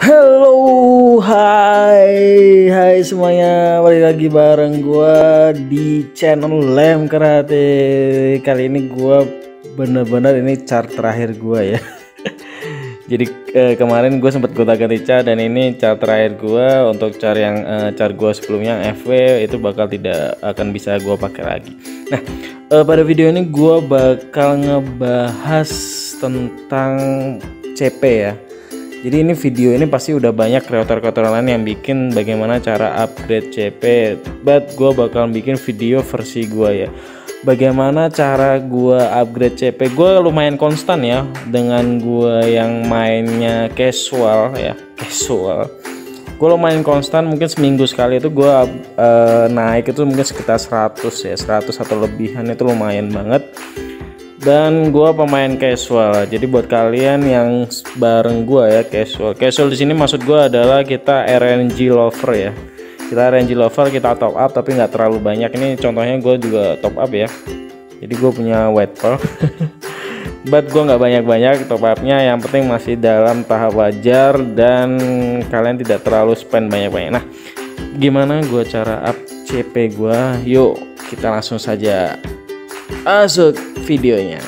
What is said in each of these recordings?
Halo, hai, hai semuanya, balik lagi bareng gua di channel Lem Karate. Kali ini gua bener-bener ini chart terakhir gua ya. Jadi eh, kemarin gue sempat gonta ganti chart dan ini chart terakhir gua untuk chart yang eh, chart gua sebelumnya FW itu bakal tidak akan bisa gua pakai lagi. Nah, eh, pada video ini gua bakal ngebahas tentang CP ya jadi ini video ini pasti udah banyak kreator-kreator lain yang bikin bagaimana cara upgrade CP but gue bakal bikin video versi gue ya. Bagaimana cara gue upgrade CP gue lumayan konstan ya dengan gue yang mainnya casual ya. Casual. Gue lumayan konstan mungkin seminggu sekali itu gue uh, naik itu mungkin sekitar 100 ya 100 atau lebihan itu lumayan banget dan gua pemain casual. Jadi buat kalian yang bareng gua ya casual. Casual di sini maksud gua adalah kita RNG lover ya. Kita RNG lover kita top up tapi nggak terlalu banyak. Ini contohnya gue juga top up ya. Jadi gue punya white pearl. But gue nggak banyak-banyak top upnya. Yang penting masih dalam tahap wajar dan kalian tidak terlalu spend banyak-banyak. Nah gimana gue cara up CP gue yuk kita langsung saja masuk videonya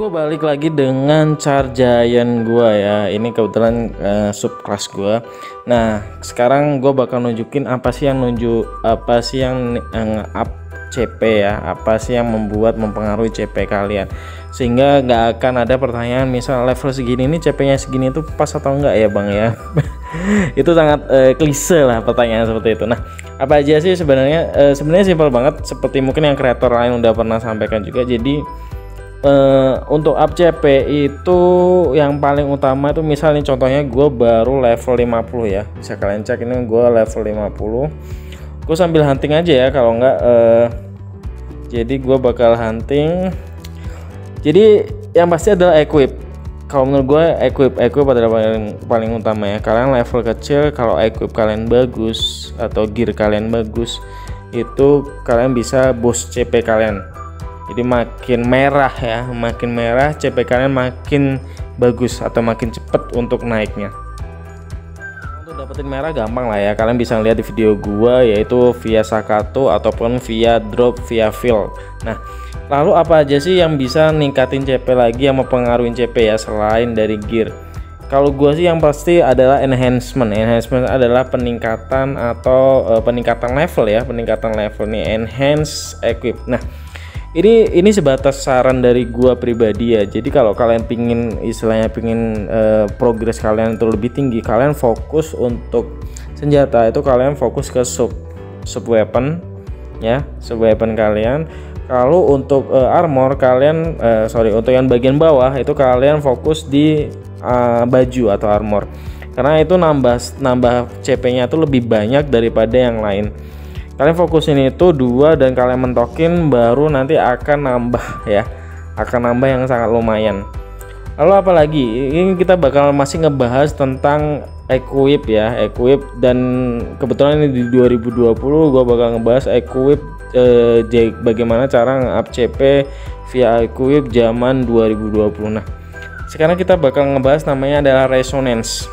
gue balik lagi dengan char giant gue ya. Ini kebetulan uh, sub kelas gue nah sekarang gue bakal nunjukin apa sih yang nunjuk apa sih yang uh, up CP ya. Apa sih yang membuat mempengaruhi CP kalian. Sehingga nggak akan ada pertanyaan misal level segini ini CP nya segini itu pas atau enggak ya bang ya? Itu sangat uh, klise lah pertanyaan seperti itu. Nah apa aja sih sebenarnya? Uh, sebenarnya simpel banget seperti mungkin yang kreator lain udah pernah sampaikan juga. Jadi uh, untuk up CP itu yang paling utama itu misalnya contohnya gue baru level 50 ya. Bisa kalian cek ini gue level 50 gue sambil hunting aja ya kalau enggak uh, jadi gue bakal hunting. Jadi yang pasti adalah equip. Kalau menurut gue equip equip adalah paling paling utama ya. Kalian level kecil kalau equip kalian bagus atau gear kalian bagus itu kalian bisa boost CP kalian jadi makin merah ya makin merah CP kalian makin bagus atau makin cepat untuk naiknya. Untuk dapetin merah gampang lah ya kalian bisa lihat di video gua yaitu via Sakato ataupun via drop via fill. Nah lalu apa aja sih yang bisa ningkatin CP lagi yang mempengaruhi CP ya selain dari gear? Kalau gua sih yang pasti adalah enhancement. Enhancement adalah peningkatan atau uh, peningkatan level ya peningkatan level nih enhance equip. Nah ini ini sebatas saran dari gua pribadi ya. Jadi kalau kalian pingin istilahnya pingin uh, progres kalian itu lebih tinggi kalian fokus untuk senjata itu kalian fokus ke sub sub weapon ya sub weapon kalian. Kalau untuk uh, armor kalian uh, sorry untuk yang bagian bawah itu kalian fokus di uh, baju atau armor. Karena itu nambah nambah CP nya itu lebih banyak daripada yang lain kalian fokusin itu dua dan kalian mentokin baru nanti akan nambah ya. Akan nambah yang sangat lumayan. Lalu apalagi ini kita bakal masih ngebahas tentang equip ya equip. Dan kebetulan ini di 2020 gua bakal ngebahas equip eh, bagaimana cara nge-up CP via equip zaman 2020 nah sekarang kita bakal ngebahas namanya adalah resonance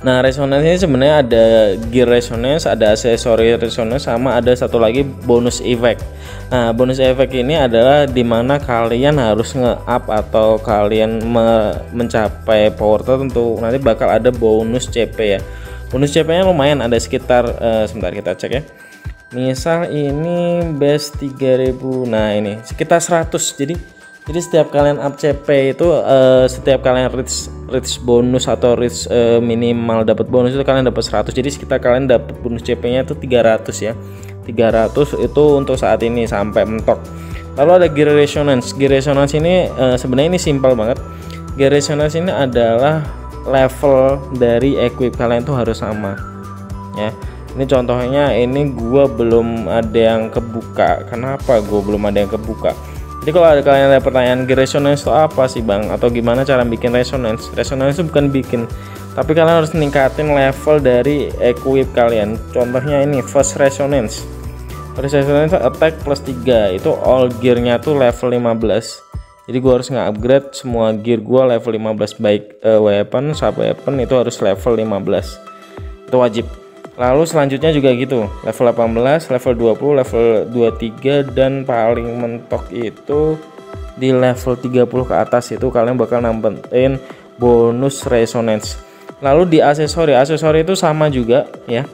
Nah, resonance sebenarnya ada gear resonance, ada aksesori resonance sama ada satu lagi bonus effect. Nah, bonus effect ini adalah di mana kalian harus nge-up atau kalian me mencapai power tertentu nanti bakal ada bonus CP ya. Bonus CP-nya lumayan ada sekitar uh, sebentar kita cek ya. Misal ini base 3000. Nah, ini sekitar 100. Jadi jadi setiap kalian up CP itu uh, setiap kalian reach reach bonus atau reach uh, minimal dapat bonus itu kalian dapat 100 jadi sekitar kalian dapat bonus CP nya itu 300 ya. 300 itu untuk saat ini sampai mentok. Lalu ada gear resonance. Gear resonance ini uh, sebenarnya ini simpel banget. Gear resonance ini adalah level dari equip kalian tuh harus sama ya. Ini contohnya ini gua belum ada yang kebuka. Kenapa gua belum ada yang kebuka jadi kalau ada kalian ada pertanyaan resonance itu apa sih bang? Atau gimana cara bikin resonance? Resonance itu bukan bikin tapi kalian harus meningkatin level dari equip kalian. Contohnya ini first resonance. First resonance attack plus 3 itu all gearnya tuh level 15 jadi gua harus nge-upgrade semua gear gua level 15 baik uh, weapon sub weapon itu harus level 15 itu wajib lalu selanjutnya juga gitu level 18 level 20 level 23 dan paling mentok itu di level 30 ke atas itu kalian bakal nambahin bonus resonance. Lalu di aksesori aksesori itu sama juga ya.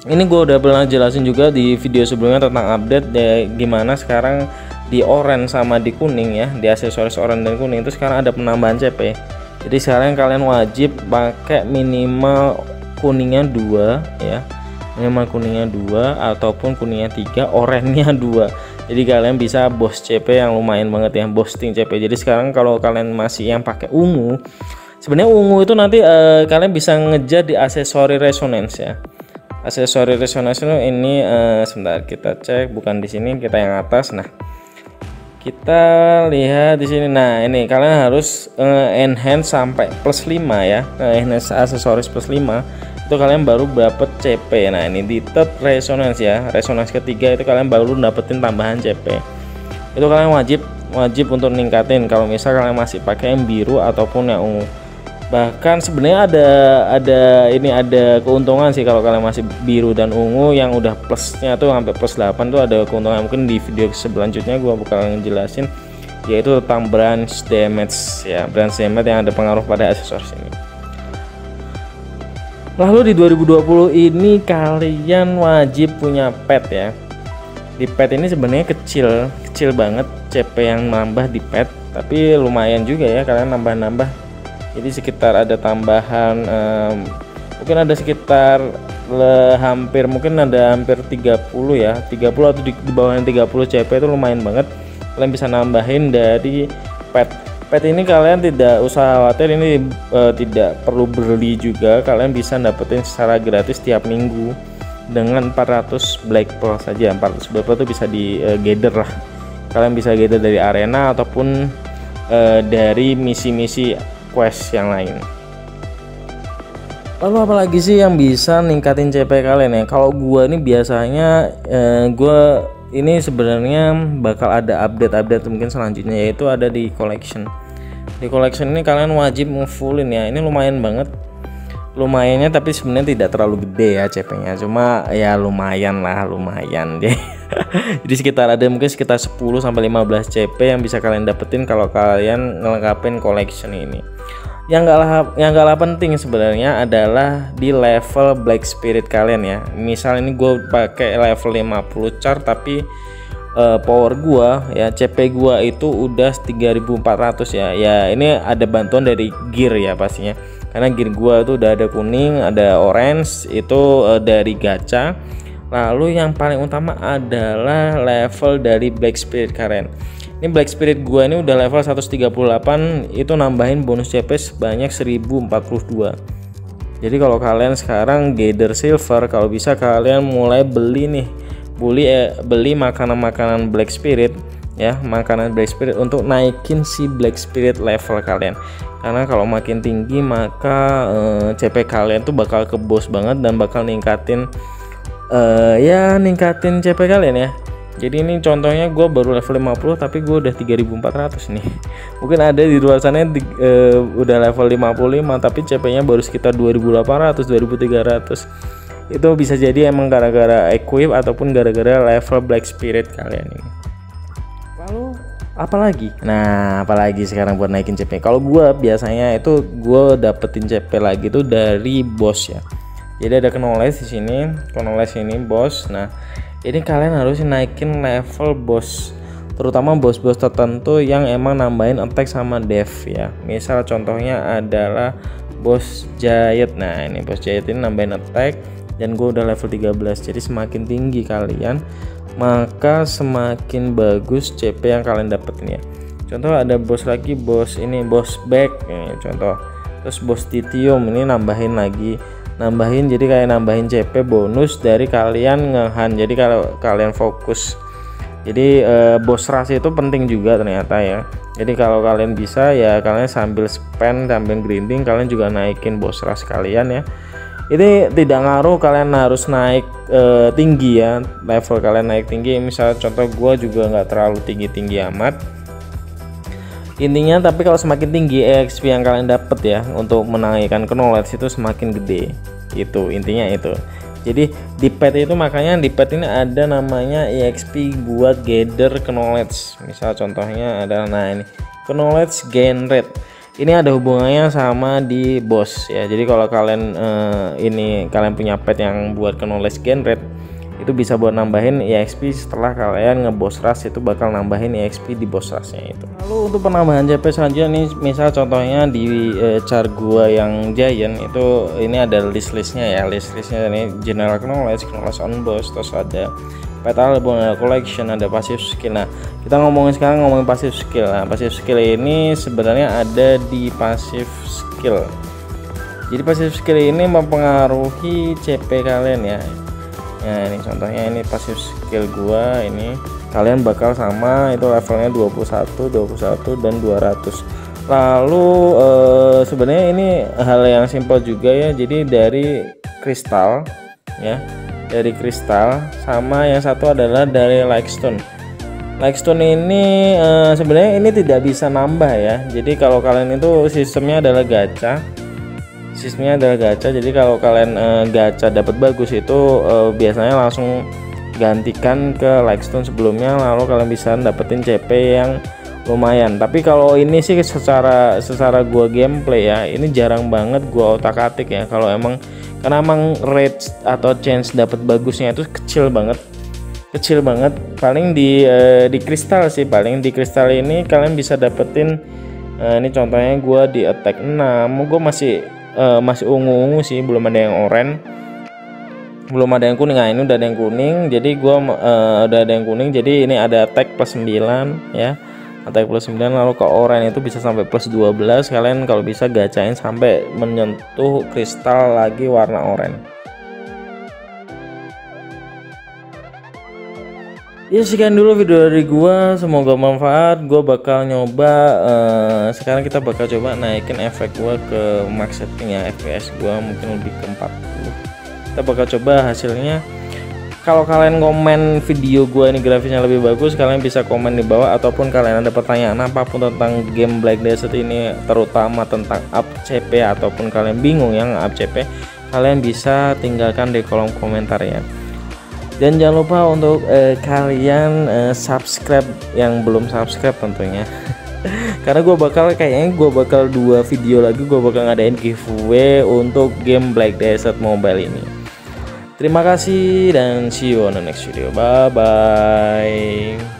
Ini gue udah pernah jelasin juga di video sebelumnya tentang update ya, gimana sekarang di orange sama di kuning ya. Di aksesoris orange dan kuning itu sekarang ada penambahan CP jadi sekarang kalian wajib pakai minimal kuningnya dua ya. Memang kuningnya dua ataupun kuningnya tiga oranye dua. Jadi kalian bisa bos CP yang lumayan banget ya boosting CP jadi sekarang kalau kalian masih yang pakai ungu sebenarnya ungu itu nanti uh, kalian bisa ngejar di aksesori resonance ya. Aksesori resonance ini uh, sebentar kita cek. Bukan di sini kita yang atas. Nah kita lihat di sini. Nah ini kalian harus uh, enhance sampai plus 5 ya. Uh, enhance aksesoris plus 5 itu kalian baru dapat CP nah ini di third resonance ya. Resonance ketiga itu kalian baru dapetin tambahan CP itu kalian wajib wajib untuk ningkatin. Kalau misal kalian masih pakai yang biru ataupun yang ungu bahkan sebenarnya ada ada ini ada keuntungan sih kalau kalian masih biru dan ungu yang udah plusnya tuh sampai plus 8 tuh ada keuntungan. Mungkin di video selanjutnya gua bakal ngejelasin yaitu tentang branch damage ya branch damage yang ada pengaruh pada aksesoris ini lalu di 2020 ini kalian wajib punya pet ya. Di pet ini sebenarnya kecil kecil banget CP yang nambah di pet tapi lumayan juga ya kalian nambah-nambah jadi sekitar ada tambahan um, mungkin ada sekitar le, hampir mungkin ada hampir 30 ya. 30 atau di, di bawahnya 30 CP itu lumayan banget. Kalian bisa nambahin dari pet. Pet ini kalian tidak usah khawatir ini uh, tidak perlu beli juga. Kalian bisa dapetin secara gratis tiap minggu dengan 400 black pearl saja. 400 black pearl itu bisa di uh, gather lah. Kalian bisa gather dari arena ataupun uh, dari misi-misi quest yang lain. Lalu apalagi sih yang bisa ningkatin CP kalian ya? Kalau gua ini biasanya eh, gua ini sebenarnya bakal ada update-update mungkin selanjutnya yaitu ada di collection. Di collection ini kalian wajib ngefullin ya. Ini lumayan banget lumayannya tapi sebenarnya tidak terlalu gede ya CP nya cuma ya lumayan lah lumayan deh. Jadi sekitar ada mungkin sekitar 10 sampai 15 CP yang bisa kalian dapetin kalau kalian ngelengkapin collection ini. Yang gak yang gak penting sebenarnya adalah di level black spirit kalian ya. Misal ini gue pakai level 50 char tapi uh, power gua ya CP gua itu udah 3400 ya. Ya ini ada bantuan dari gear ya pastinya. Karena gear gua itu udah ada kuning ada orange itu uh, dari gacha. Lalu yang paling utama adalah level dari black spirit karen ini Black Spirit gua ini udah level 138 itu nambahin bonus CP sebanyak 1042 jadi kalau kalian sekarang gather silver kalau bisa kalian mulai beli nih beli eh, beli makanan-makanan Black Spirit ya makanan Black Spirit untuk naikin si Black Spirit level kalian. Karena kalau makin tinggi maka eh, CP kalian tuh bakal ke bos banget dan bakal ningkatin eh, ya ningkatin CP kalian ya. Jadi ini contohnya gue baru level 50 tapi gue udah 3400 nih. Mungkin ada di luar sana di, uh, udah level 55 tapi CP nya baru sekitar 2800 2300 itu bisa jadi emang gara-gara equip ataupun gara-gara level black spirit kalian ini. Lalu? Apalagi? Nah apalagi sekarang buat naikin CP kalau gue biasanya itu gue dapetin CP lagi tuh dari bos ya. Jadi ada knowledge di sini knowledge ini bos. Nah ini kalian harus naikin level bos terutama bos-bos tertentu yang emang nambahin attack sama dev ya. Misal contohnya adalah bos Jayet. Nah ini bos Jayet ini nambahin attack dan gue udah level 13 jadi semakin tinggi kalian maka semakin bagus CP yang kalian dapetin ya. Contoh ada bos lagi bos ini bos back ini contoh. Terus bos titium ini nambahin lagi. Nambahin jadi kayak nambahin CP bonus dari kalian ngehan jadi kalau kalian fokus jadi eh, bos rush itu penting juga ternyata ya. Jadi kalau kalian bisa ya kalian sambil spend sambil grinding kalian juga naikin bos rush kalian ya ini tidak ngaruh kalian harus naik eh, tinggi ya level kalian naik tinggi. Misalnya contoh gua juga nggak terlalu tinggi-tinggi amat. Intinya tapi kalau semakin tinggi EXP yang kalian dapat ya untuk menaikkan knowledge itu semakin gede. Itu intinya itu. Jadi di pet itu makanya di pet ini ada namanya EXP buat gather knowledge. Misal contohnya adalah nah ini knowledge gain rate ini ada hubungannya sama di boss ya. Jadi kalau kalian eh, ini kalian punya pet yang buat knowledge gain rate itu bisa buat nambahin EXP setelah kalian ngebos rush itu bakal nambahin EXP di boss rushnya itu. Lalu untuk penambahan CP selanjutnya nih misal contohnya di e, char gua yang giant itu ini ada list listnya ya. List listnya ini general knowledge knowledge on boss terus ada petal ada collection ada passive skill. Nah kita ngomongin sekarang ngomongin passive skill. Nah passive skill ini sebenarnya ada di passive skill. Jadi passive skill ini mempengaruhi CP kalian ya. Ya ini contohnya ini pasif skill gua ini. Kalian bakal sama itu levelnya 21 21 dan 200 lalu eh, sebenarnya ini hal yang simpel juga ya. Jadi dari kristal ya dari kristal sama yang satu adalah dari lightstone lightstone ini eh, sebenarnya ini tidak bisa nambah ya. Jadi kalau kalian itu sistemnya adalah gacha. Sistemnya adalah gacha. Jadi kalau kalian uh, gacha dapat bagus itu uh, biasanya langsung gantikan ke lightstone sebelumnya lalu kalian bisa dapetin CP yang lumayan. Tapi kalau ini sih secara secara gua gameplay ya ini jarang banget gua otak atik ya. Kalau emang karena emang rate atau chance dapat bagusnya itu kecil banget. Kecil banget. Paling di uh, di kristal sih paling di kristal ini kalian bisa dapetin uh, ini contohnya gua di attack 6 gua masih uh, masih ungu-ungu sih belum ada yang oranye. Belum ada yang kuning. Nah ini udah ada yang kuning. Jadi gua uh, udah ada yang kuning. Jadi ini ada attack plus 9 ya attack plus 9 lalu ke oranye itu bisa sampai plus 12 kalian kalau bisa gacain sampai menyentuh kristal lagi warna oranye ya sekian dulu video dari gua. Semoga manfaat gua bakal nyoba uh, sekarang kita bakal coba naikin efek gua ke max setting ya fps gua mungkin lebih ke 40 kita bakal coba hasilnya kalau kalian komen video gua ini grafisnya lebih bagus kalian bisa komen di bawah ataupun kalian ada pertanyaan apa pun tentang game Black Desert ini terutama tentang up CP ataupun kalian bingung yang up CP kalian bisa tinggalkan di kolom komentar ya dan jangan lupa untuk eh, kalian eh, subscribe yang belum subscribe tentunya. Karena gue bakal kayaknya gue bakal dua video lagi gue bakal ngadain giveaway untuk game Black Desert Mobile ini terima kasih dan see you on the next video. Bye bye